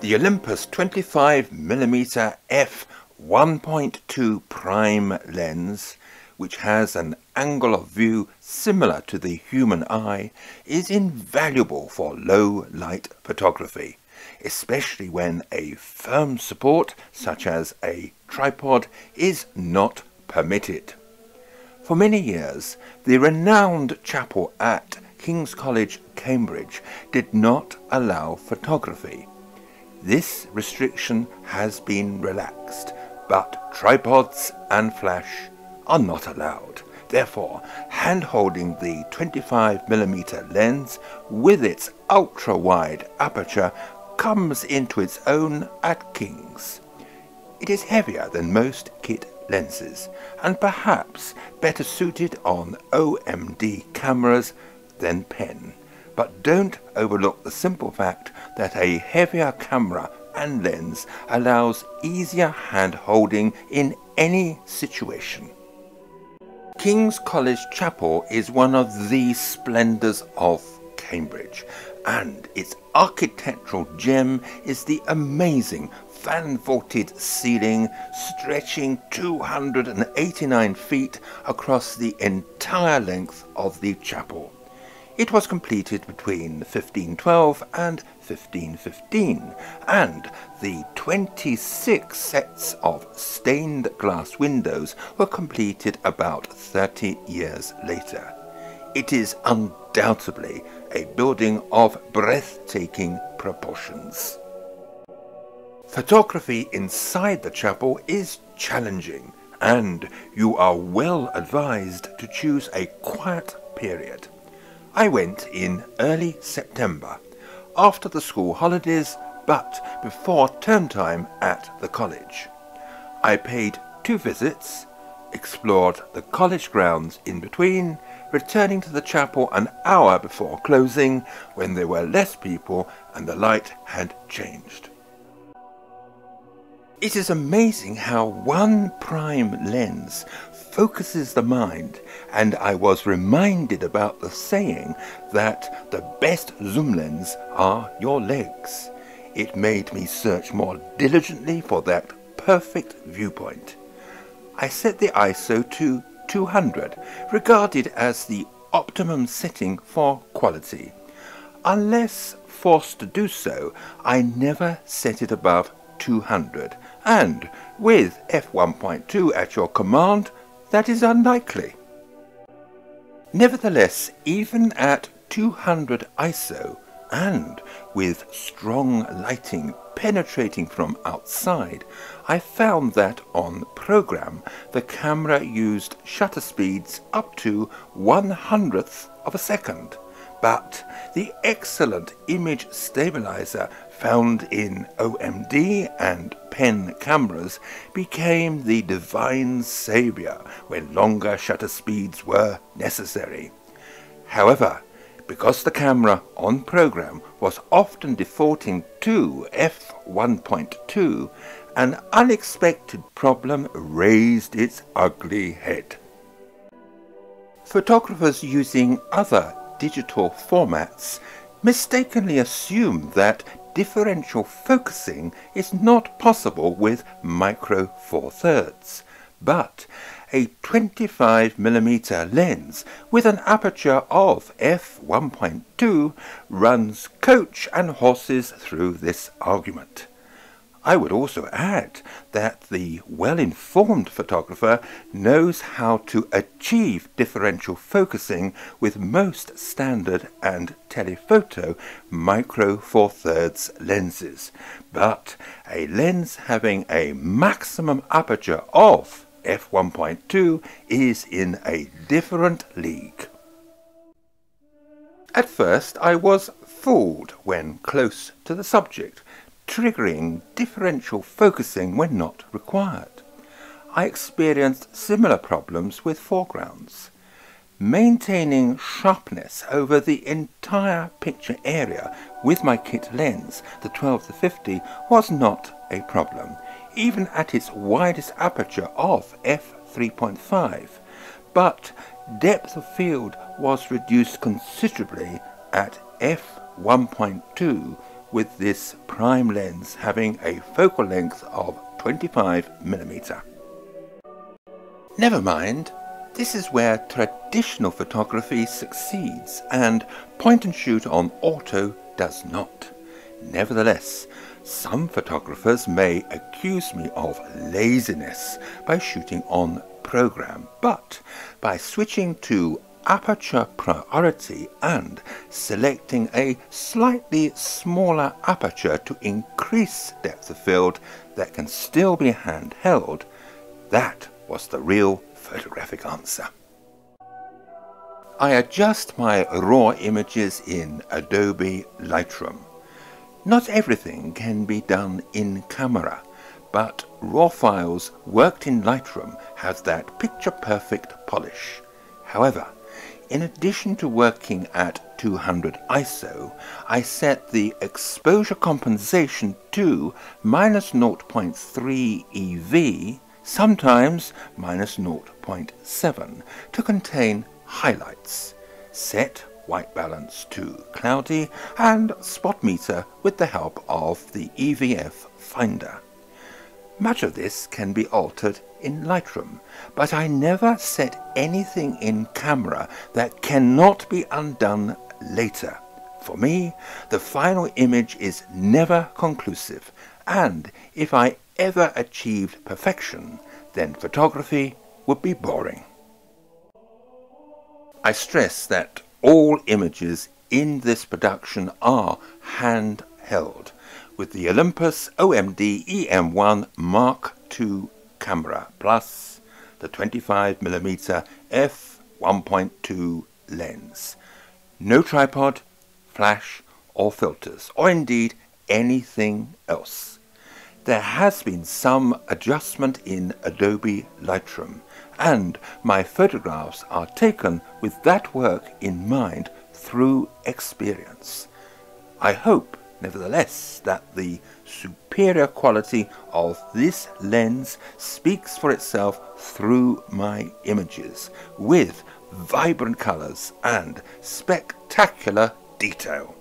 The Olympus 25mm f 1.2 prime lens, which has an angle of view similar to the human eye, is invaluable for low light photography, especially when a firm support, such as a tripod, is not permitted. For many years, the renowned chapel at King's College, Cambridge, did not allow photography. This restriction has been relaxed, but tripods and flash are not allowed. Therefore, hand-holding the 25mm lens with its ultra-wide aperture comes into its own at King's. It is heavier than most kit lenses and perhaps better suited on OMD cameras than pen. But don't overlook the simple fact that a heavier camera and lens allows easier hand holding in any situation. King's College Chapel is one of the splendours of Cambridge and its architectural gem is the amazing fan-vaulted ceiling stretching 289 feet across the entire length of the chapel. It was completed between 1512 and 1515, and the 26 sets of stained glass windows were completed about 30 years later. It is undoubtedly a building of breathtaking proportions. Photography inside the chapel is challenging, and you are well advised to choose a quiet period. I went in early September, after the school holidays, but before term time at the college. I paid two visits, explored the college grounds in between, returning to the chapel an hour before closing when there were less people and the light had changed. It is amazing how one prime lens focuses the mind, and I was reminded about the saying that the best zoom lens are your legs. It made me search more diligently for that perfect viewpoint. I set the ISO to 200, regarded as the optimum setting for quality. Unless forced to do so, I never set it above 200, and with f1.2 at your command, that is unlikely. Nevertheless, even at 200 ISO and with strong lighting penetrating from outside, I found that on program the camera used shutter speeds up to one hundredth of a second. But the excellent image stabilizer found in OMD and pen cameras became the divine saviour when longer shutter speeds were necessary. However, because the camera on program was often defaulting to f1.2, an unexpected problem raised its ugly head. Photographers using other digital formats mistakenly assume that differential focusing is not possible with micro four thirds, but a 25mm lens with an aperture of f1.2 runs coach and horses through this argument. I would also add that the well-informed photographer knows how to achieve differential focusing with most standard and telephoto micro four thirds lenses, but a lens having a maximum aperture of f1.2 is in a different league. At first I was fooled when close to the subject triggering differential focusing when not required. I experienced similar problems with foregrounds. Maintaining sharpness over the entire picture area with my kit lens, the 12 to 50, was not a problem, even at its widest aperture of f3.5, but depth of field was reduced considerably at f1.2 with this prime lens having a focal length of 25mm. Never mind, this is where traditional photography succeeds and point and shoot on auto does not. Nevertheless, some photographers may accuse me of laziness by shooting on program, but by switching to aperture priority and selecting a slightly smaller aperture to increase depth of field that can still be handheld, that was the real photographic answer. I adjust my raw images in Adobe Lightroom. Not everything can be done in camera, but raw files worked in Lightroom has that picture-perfect polish. However, in addition to working at 200 ISO, I set the exposure compensation to minus 0.3 EV, sometimes minus 0.7, to contain highlights. Set white balance to cloudy, and spot meter with the help of the EVF finder. Much of this can be altered in Lightroom, but I never set anything in camera that cannot be undone later. For me, the final image is never conclusive, and if I ever achieved perfection, then photography would be boring. I stress that all images in this production are handheld with the Olympus OMD EM1 Mark II camera plus the 25mm f1.2 lens. No tripod, flash or filters or indeed anything else. There has been some adjustment in Adobe Lightroom and my photographs are taken with that work in mind through experience. I hope, nevertheless, that the superior quality of this lens speaks for itself through my images with vibrant colors and spectacular detail.